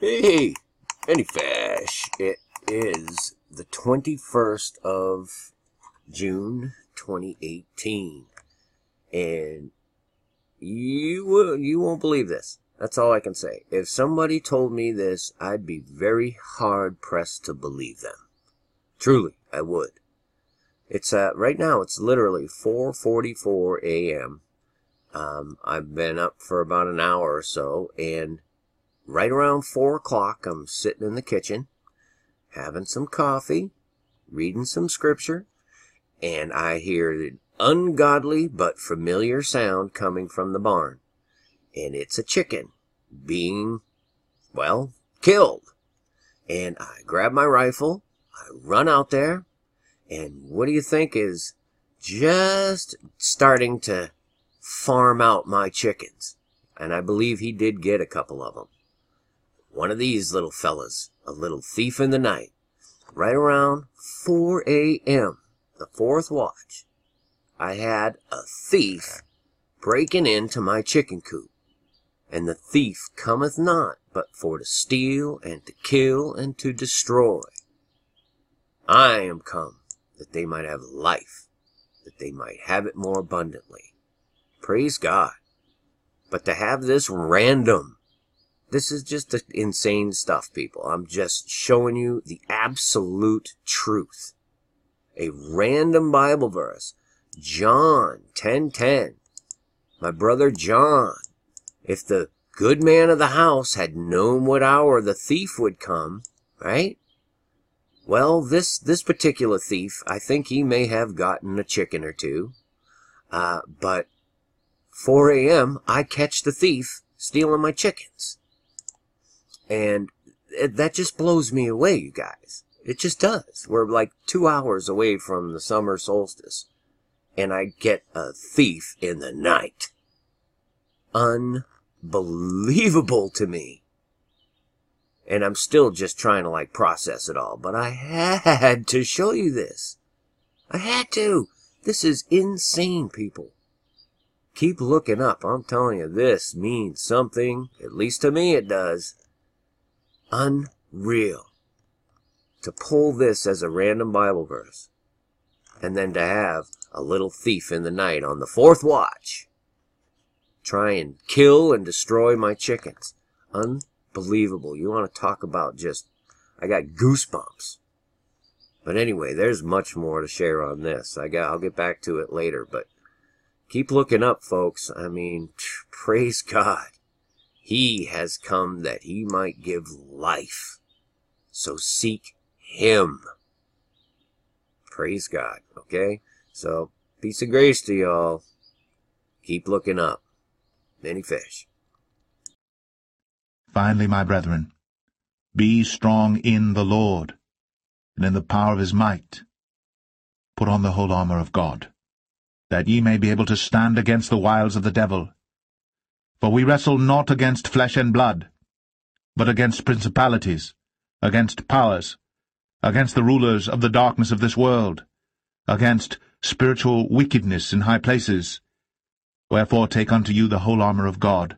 Hey, any fish. It is the 21st of June 2018. And you will, you won't believe this. That's all I can say. If somebody told me this, I'd be very hard pressed to believe them. Truly, I would. It's uh right now it's literally 4:44 a.m. Um, I've been up for about an hour or so, and right around four o'clock, I'm sitting in the kitchen, having some coffee, reading some scripture, and I hear an ungodly but familiar sound coming from the barn. And it's a chicken being, well, killed. And I grab my rifle, I run out there, and what do you think is just starting to farm out my chickens? And I believe he did get a couple of them. One of these little fellas, a little thief in the night, right around 4 a.m., the fourth watch, I had a thief breaking into my chicken coop. And the thief cometh not but for to steal and to kill and to destroy. I am come that they might have life, that they might have it more abundantly. Praise God. But to have this random, this is just insane stuff, people. I'm just showing you the absolute truth. A random Bible verse. John 10:10. My brother John, if the good man of the house had known what hour the thief would come, right? Well, this, this particular thief, I think he may have gotten a chicken or two. Uh, but 4 a.m., I catch the thief stealing my chickens. And it, that just blows me away, you guys. It just does. We're like two hours away from the summer solstice. And I get a thief in the night. Unbelievable to me and I'm still just trying to like process it all. But I had to show you this. I had to. This is insane, people. Keep looking up. I'm telling you, this means something. At least to me it does. Unreal. To pull this as a random Bible verse. And then to have a little thief in the night on the fourth watch. Try and kill and destroy my chickens. Unbelievable. You want to talk about just, I got goosebumps. But anyway, there's much more to share on this. I got, I'll get back to it later, but keep looking up, folks. I mean, praise God. He has come that he might give life. So seek him. Praise God. Okay? So, peace and grace to y'all. Keep looking up. Many fish. Finally, my brethren, be strong in the Lord, and in the power of his might. Put on the whole armour of God, that ye may be able to stand against the wiles of the devil. For we wrestle not against flesh and blood, but against principalities, against powers, against the rulers of the darkness of this world, against spiritual wickedness in high places. Wherefore take unto you the whole armour of God,